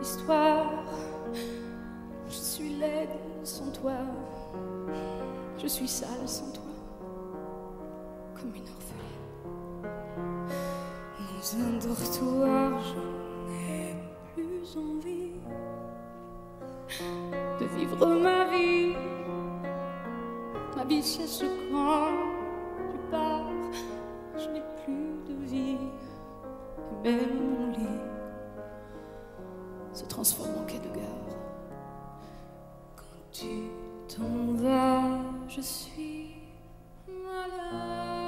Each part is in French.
histoire. Je suis laide sans toi. Je suis sale sans toi. Comme une orpheline. Dans un dortoir, je n'ai plus envie de vivre ma vie. Ma vie cesse quand tu transforme en quai de gare. Quand tu t'en vas, je suis malade,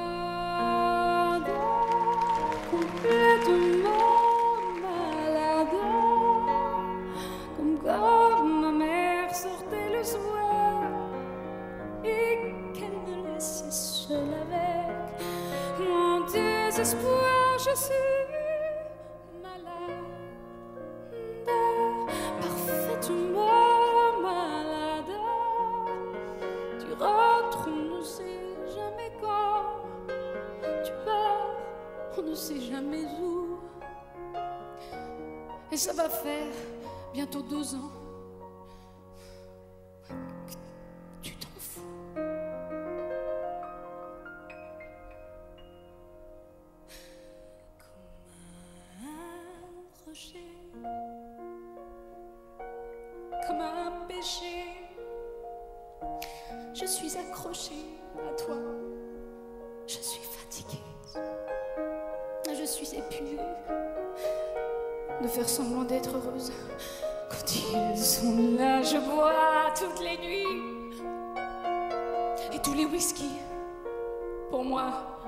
complètement malade, comme quand ma mère sortait le soir et qu'elle me laissait seule avec mon désespoir. Je suis Et ça va faire bientôt deux ans. Tu t'en fous. Comme un rocher, comme un péché, je suis accrochée à toi. Suis épuisée de faire semblant d'être heureuse. Quand ils sont là, je bois toutes les nuits et tous les whisky pour moi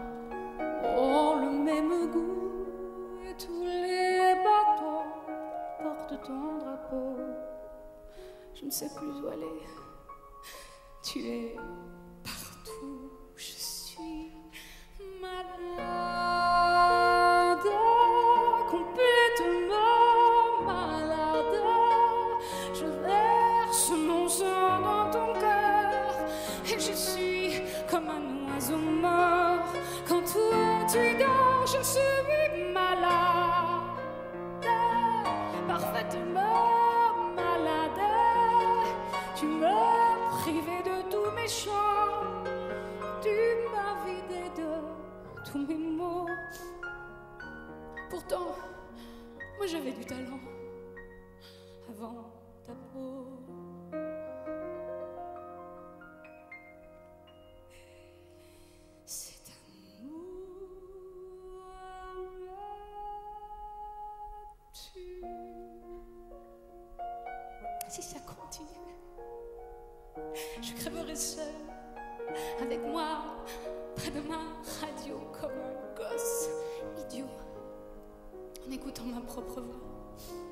ont le même goût et tous les bateaux portent ton drapeau. Je ne sais plus où aller. Tu es mon sang dans ton cœur et je suis comme un oiseau mort. Quand toi tu dors, je suis malade, parfaitement malade. Tu m'as privé de tous mes chants, tu m'as vidé de tous mes mots. Pourtant, moi j'avais du talent avant C'est Si ça continue, je crèverai seule avec moi près de ma radio comme un gosse idiot en écoutant ma propre voix.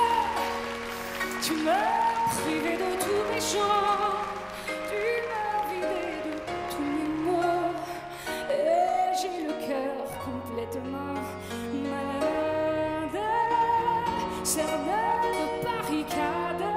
Tu m'as privé de tous mes chants, tu m'as vidé de tous mes mots, et j'ai le cœur complètement malade. Cerné de barricade,